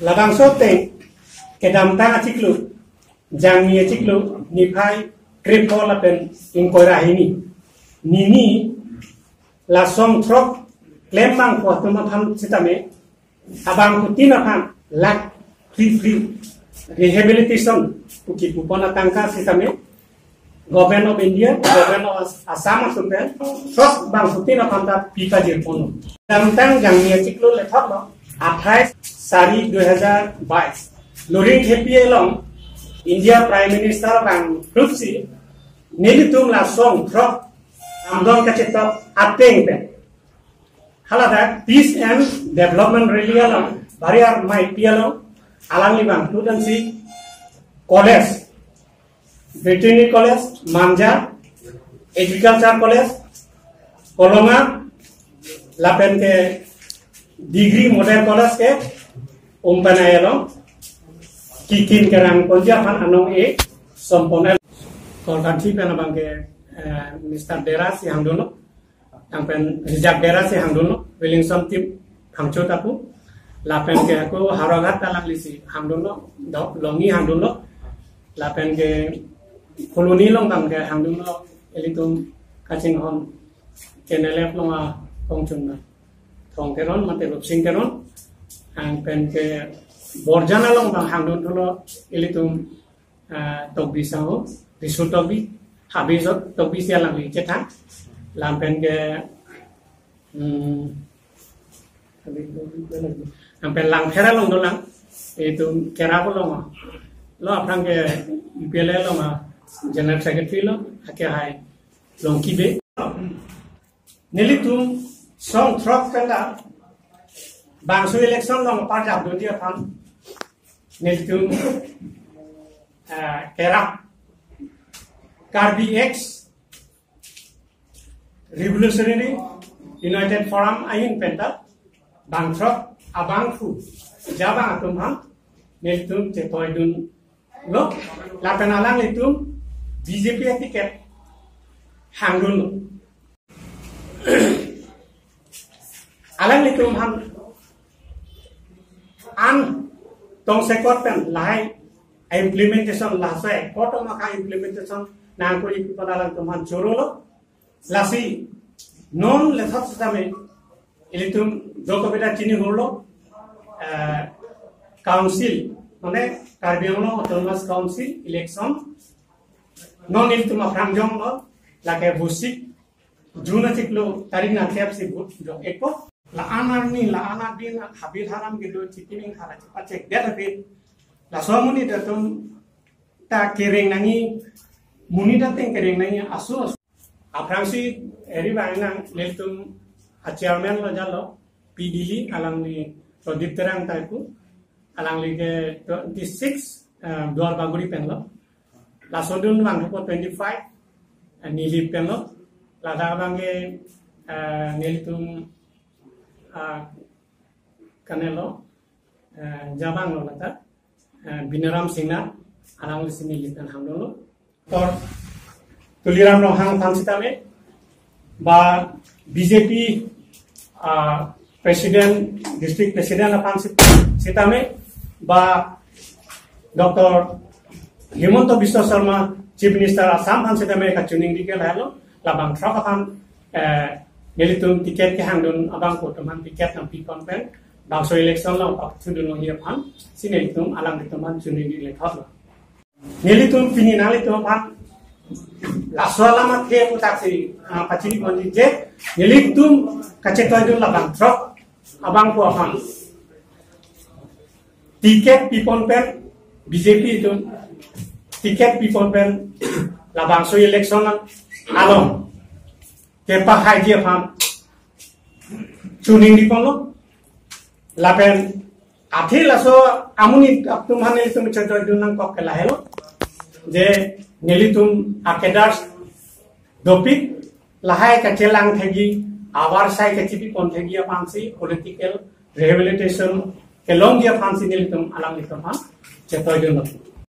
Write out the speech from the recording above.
labang sote kedam tang achiklu jang ni achiklu ni phai krip ko la pen in koira hini. Nini la som throk klem mang ko tuma pham sitame abang kutina pham lak free free rehabilitation uki pupona tangka sitame government of India, government of Assam sumpen, sos bang sutina pham pika jir pono. Dam tang jang ni achiklu le আঠাইছ চাৰি দুহেজাৰ বাইছ লোৰিং খেপিয়ে লং India prime minister বাং ফ্রুপসি নীল তুম লাসং ফ্রক আমদন কাছে তক আতেং পে হালাদা পিস এণ্ড ডেভেলপমেণ্ট ৰেলিয়া লং ভাৰিয়াৰ মাই পি লং আলাংলি বাং two thousand college, veterinary college, মাঞ্জা, এগ্ৰিকালচাৰ কলেজ, কলমা, লাপেনকে degree model kolas ke? Umpana yelo kikin kerang konja pan anong e? Sompone kol kanti pena bangke Mr. Deras yang dulu yang pen Rijak Deras yang dulu Williamson tim hamcho tapu lapen ke aku harogat talak lisi. Hang dulu longi hang dulu lapen ke koloni long bang ke hang dulu elitum kacing hom kenelep longa pongchun tong keron mate rup sing keron ang pen ke borjana long bang hang dun tholo ilitum tok bi sao risu tok bi habi zot tok bi sia lang li chetha lam pen ke ang pen lang khera long dolang itu kera ko long lo aprang ke ipele long general secretary lo ake hai long kibe nilitum song trok kanda bang su election long par jab do dia tham nil tum kera karbi x. Revolutionary united forum ayin penta bang trok abang fu jabang atum ham nil tum che toy dun lo. La penalang litum bjp tiket hangdun alam ni Tumham an tong se korten lai implementation la se koto maka implementation na ko ipi padalan Tumham choro lo la si non le sab se tame ili tum jo ko beta chini horlo council মানে কার্বি অঙ্গ autonomous council election নন ইল তোমার ফ্রামজম লাগে ভুসি June আছে তারিখ না থাকে আপসি ভোট এক la anar ni la ana bin habir haram gitu cikining hara cepat cek dia tapi la so muni datum ta kering nangi muni dateng kering nangi asu aprang si eri bang letum a chairman lo jalo pdili alang ni prodip terang taiku alang li ke 26 duar baguri pen lo. La so dun bang ko 25 nili pen lo. La da bang ke kanelo jabang lo lata binaram singna alang sini litan ham lo tor tuliram lo hang tham sitame ba BJP presiden district presiden apang sitame ba Dr. Himanto Biswa Sharma Chief Minister Assam han sitame ka chuning dikel halo labang trak apang nelitum tiket ke hangdun abang ko teman tiket nam pikon pen election lo pak chudun hiya phan sinelitum alam dituman chuni di lekhot lo nelitum pini nalitum phan laswala mat ke mutak si pachini kondi je nelitum kacetoy dun labang trok. Abang ko phan tiket pipon pen BJP itu. Tiket pipon pen labang so election along एम्पाखाइजिया form चुनिं दिपलो लापेन आथि लासो आमुनि तुम हाने तुम चोटो दुनां को केला हेलो जे नेली तुम आकेदास दोपि लहाय का चेलांग थेगी आवार साय के चिपि कोन थेगी फांसी पॉलिटिकल रिहेबिलिटेशन के लोंग या फांसी नेली तुम अलांग तुम हाँ चेतो दुनां